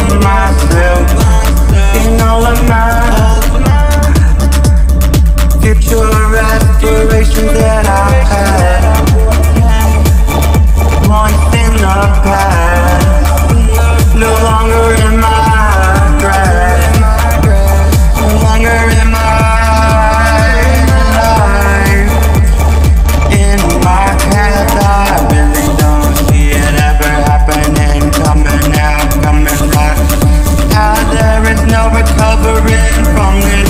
compromise. recovering from this